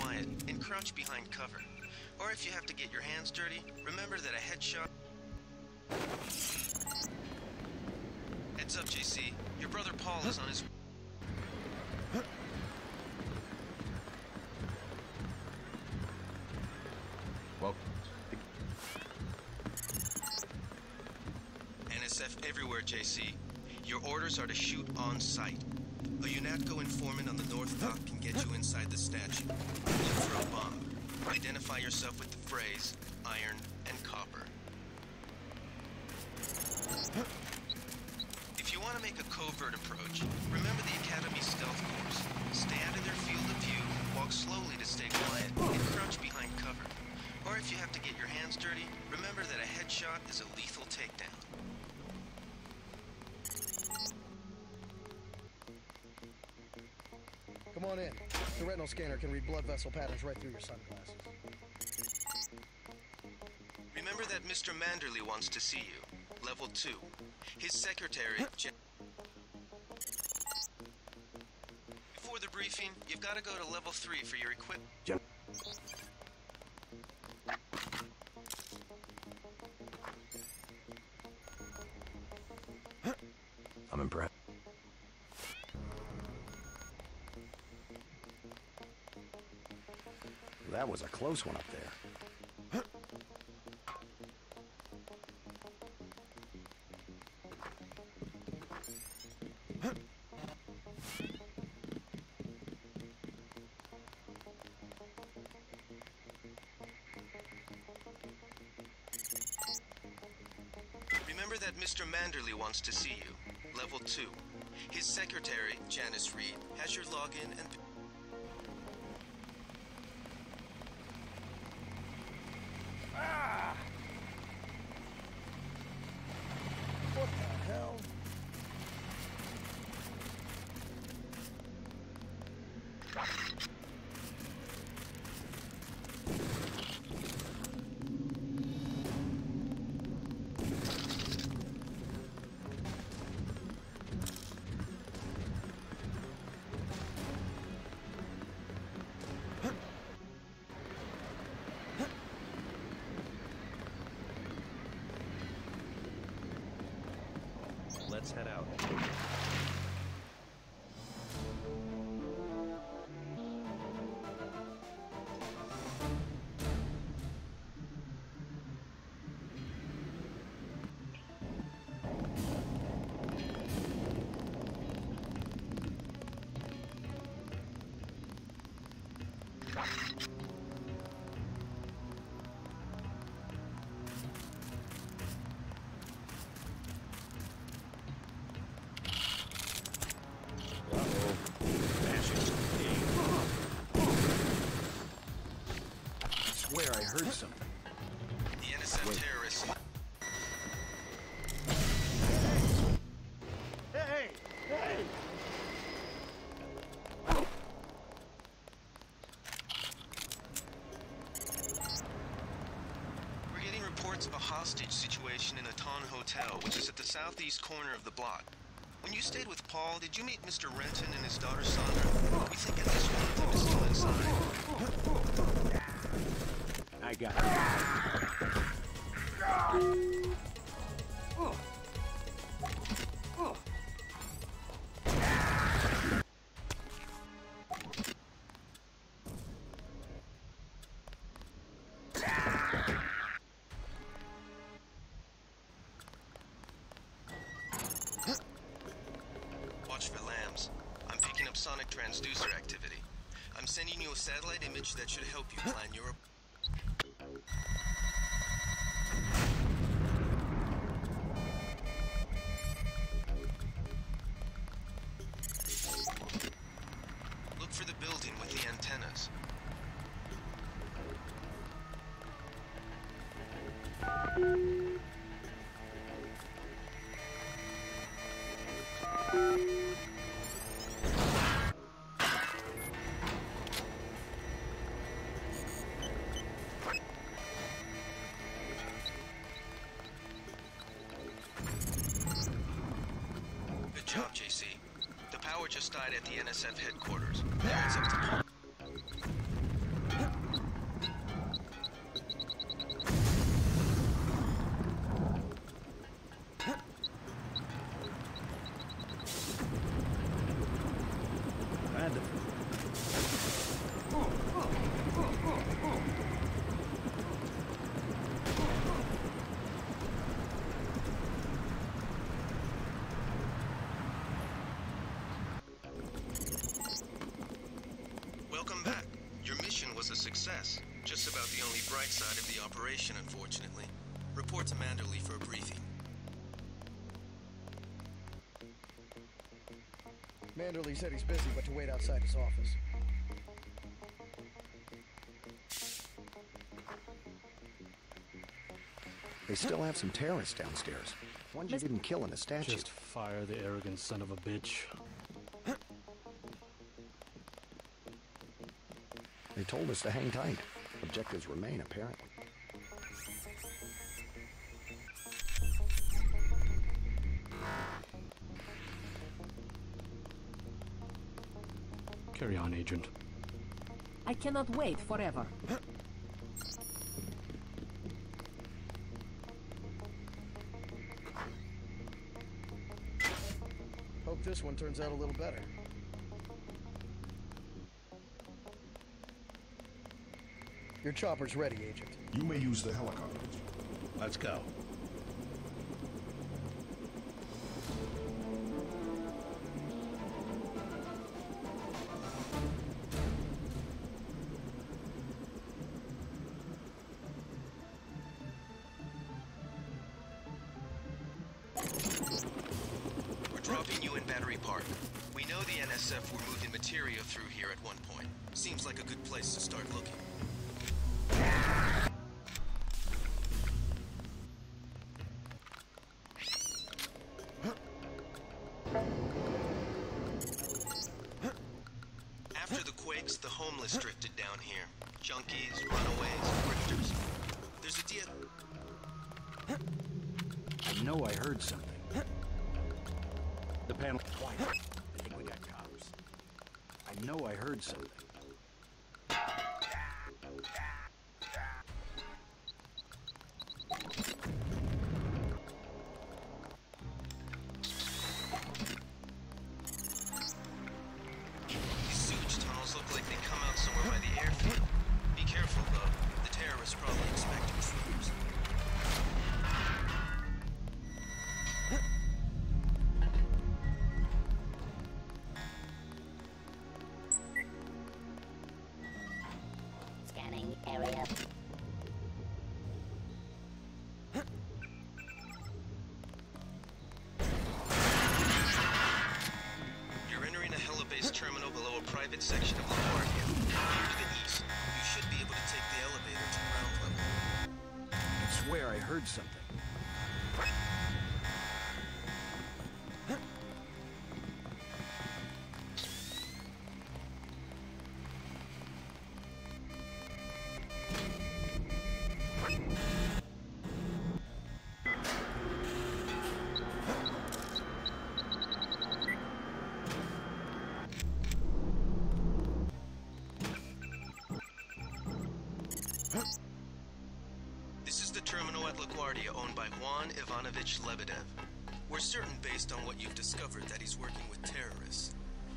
quiet and crouch behind cover. Or if you have to get your hands dirty, remember that a headshot... Heads up, JC. Your brother Paul is on his... Welcome. NSF everywhere, JC. Your orders are to shoot on sight. A UNATCO informant on the North Dock can get you inside the statue. Look for a bomb. Identify yourself with the phrase, iron and copper. If you want to make a covert approach, remember the Academy stealth course. Stay out of their field of view, walk slowly to stay quiet, and crouch behind cover. Or if you have to get your hands dirty, remember that a headshot is a lethal takedown. Come on in. The retinal scanner can read blood vessel patterns right through your sunglasses. Remember that Mr. Manderley wants to see you. Level 2. His secretary, Jen... Before the briefing, you've got to go to level 3 for your equipment. Was a close one up there. Remember that Mr. Manderley wants to see you. Level 2. His secretary, Janice Reed, has your login and... Let's head out. Heard something. The NSF terrorists... Hey! Hey! We're getting reports of a hostage situation in a Ton Hotel, which is at the southeast corner of the block. When you stayed with Paul, did you meet Mr. Renton and his daughter Sandra? We think at least one of them is still inside. I got it. Watch for LAMs. I'm picking up sonic transducer activity. I'm sending you a satellite image that should help just died at the NSF headquarters. Up to was a success. Just about the only bright side of the operation, unfortunately. Report to Manderley for a briefing. Manderley said he's busy, but to wait outside his office. They still have some terrorists downstairs. Ones you didn't kill in the statue. Just fire the arrogant son of a bitch. Told us to hang tight. Objectives remain, apparently. Carry on, Agent. I cannot wait forever. Hope this one turns out a little better. Your chopper's ready, Agent. You may use the helicopter. Let's go. The the homeless drifted down here. Junkies, runaways, grifters. There's a deal. I know I heard something. The panel. Quiet. I think we got cops. I know I heard something. Area. You're entering a helibase terminal below a private section of LaGuardia owned by Juan Ivanovich Lebedev. We're certain based on what you've discovered that he's working with terrorists.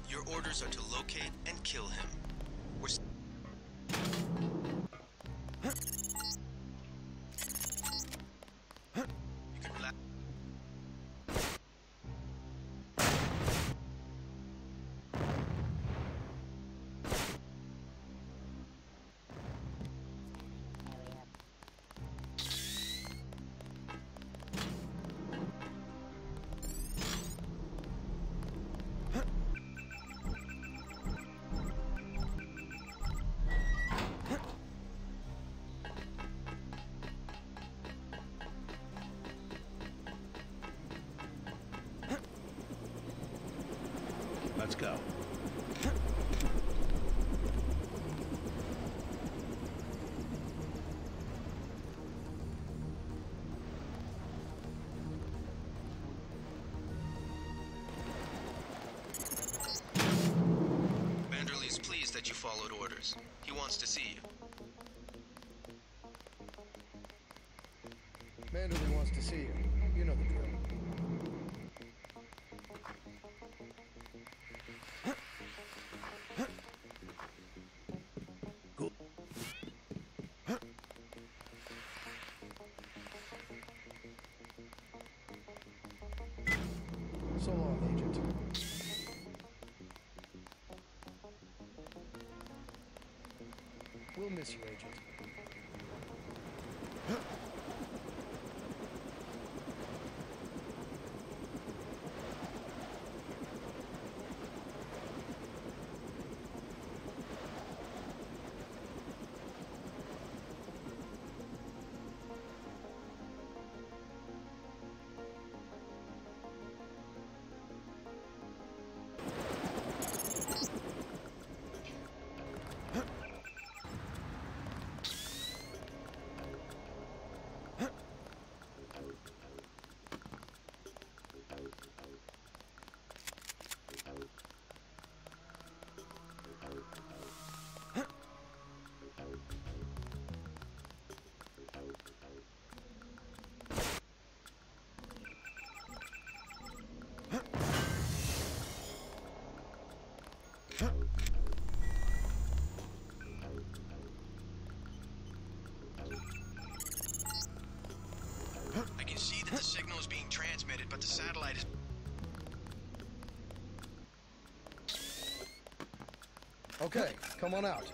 Your orders are to locate and kill him. Let's go. Manderley's pleased that you followed orders. He wants to see you. Manderley wants to see you. You know the drill. We'll miss you, Agent. The signal is being transmitted, but the satellite is. Okay, come on out.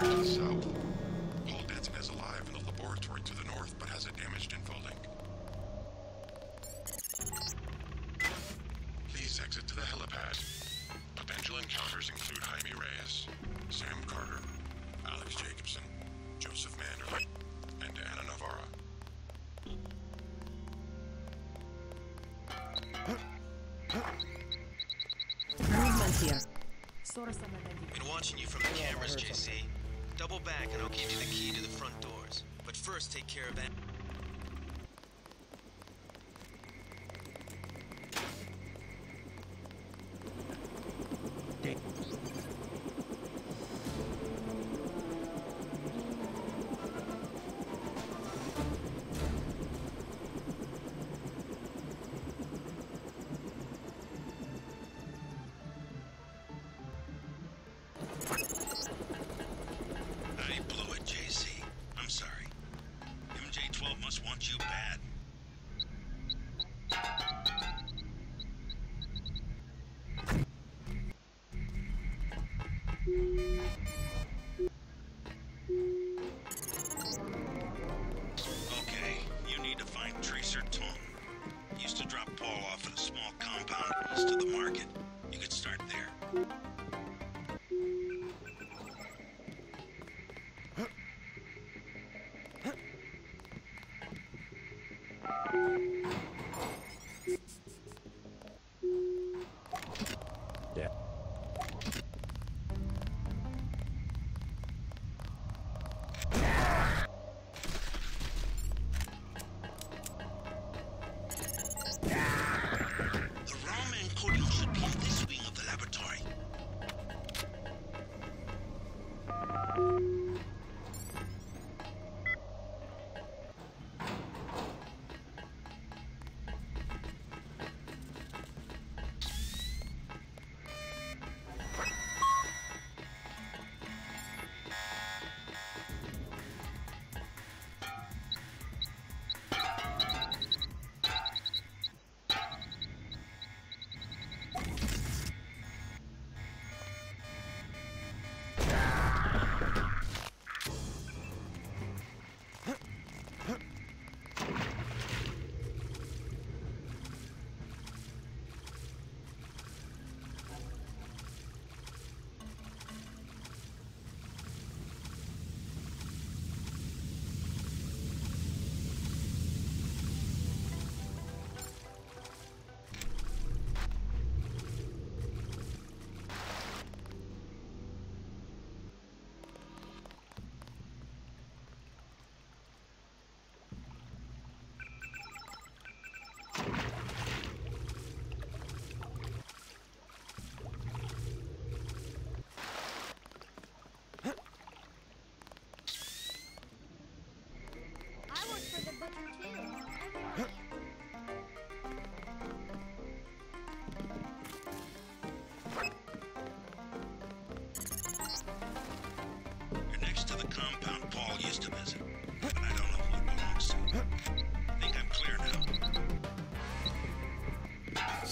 Stored in the armory to the south. Paul Denton is alive in the laboratory to the north, but has a damaged infolink. Please exit to the helipad. Potential encounters include Jaime Reyes, Sam Carter, Alex Jacobson, Joseph Manderley, and Anna Navarre. Movement here. Source. Been watching you from the cameras, JC. Double back and I'll give you the key to the front doors. But first, take care of that. Thank you.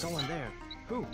someone there. Who?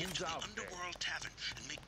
into the Underworld Tavern and make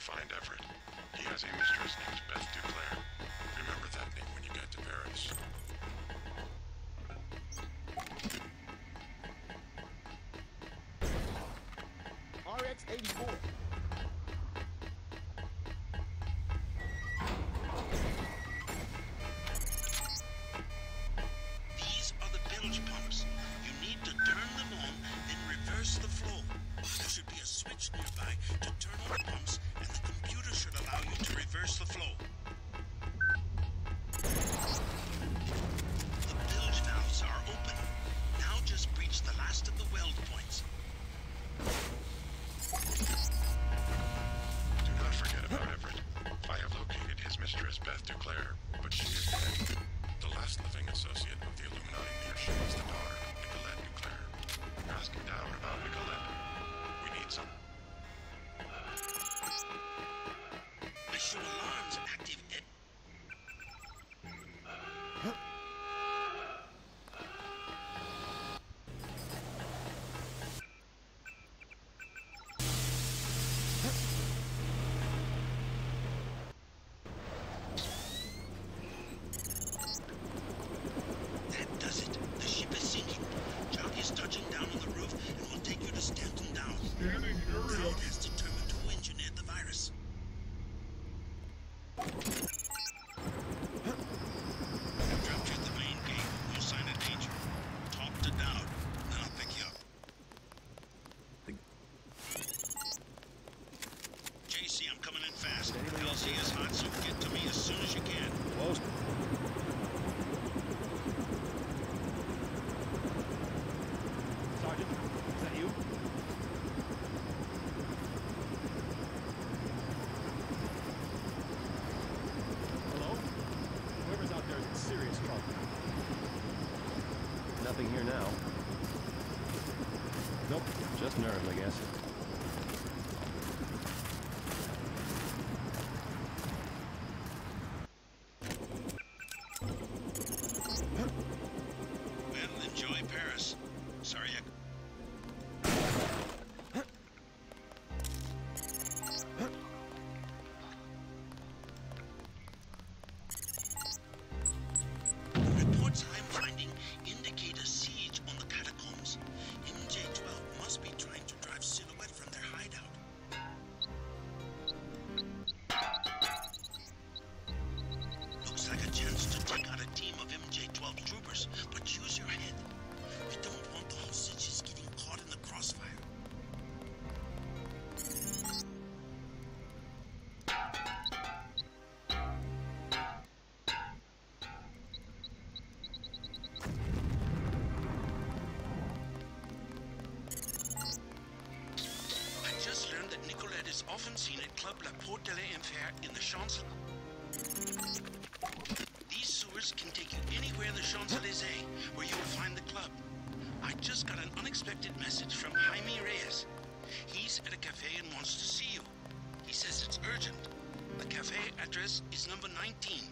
to find Everett. He has a mistress named Beth Duclair. Remember that name when you get to Paris. Nothing here now. Nope, just nerves, I guess. Seen at Club La Porte de l'Enfer in the Champs. These sewers can take you anywhere in the Champs Elysees where you will find the club. I just got an unexpected message from Jaime Reyes. He's at a cafe and wants to see you. He says it's urgent. The cafe address is number 19.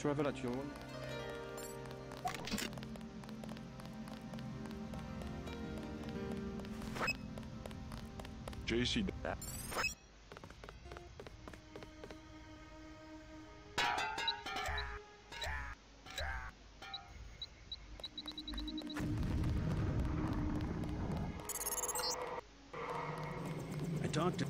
Travel at your own? JC. I talked to.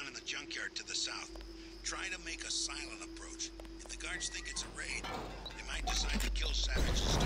Down in the junkyard to the south. Try to make a silent approach. If the guards think it's a raid, they might decide to kill savages.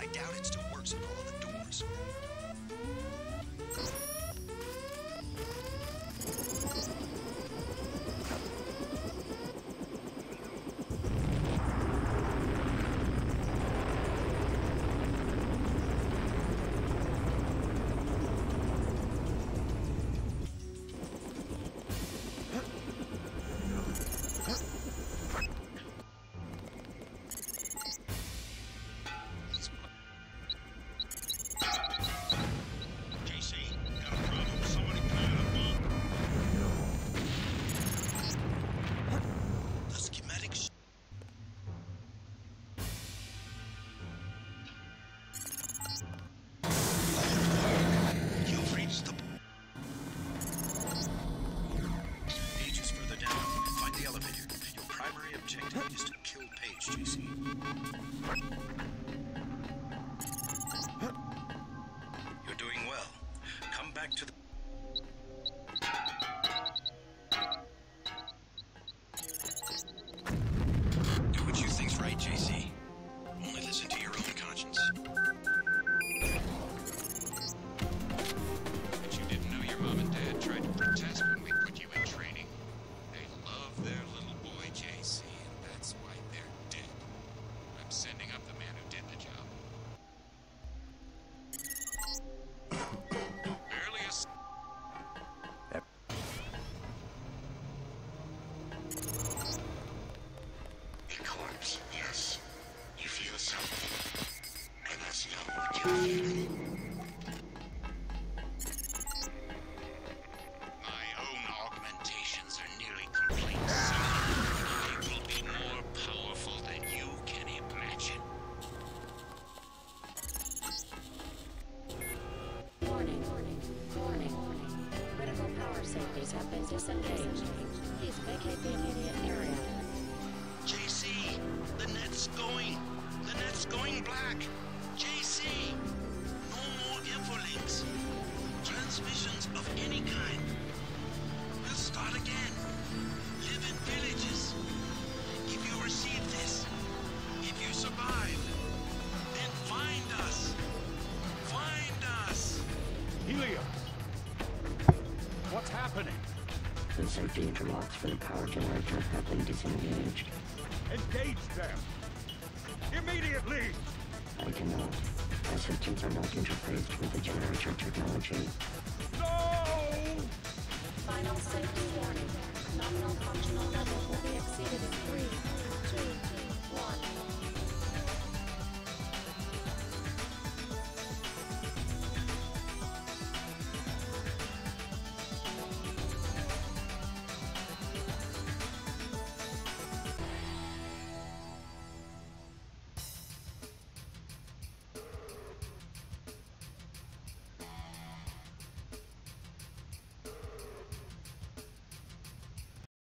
I doubt it still works on all suspicions of any kind. We'll start again. Live in villages. If you receive this, if you survive, then find us. Find us. Helios! What's happening? The safety interlocks for the power generator have been disengaged. Engage them! Immediately! I cannot. Our systems are not interfaced with the generator technology. see this.